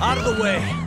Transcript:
Out of the way.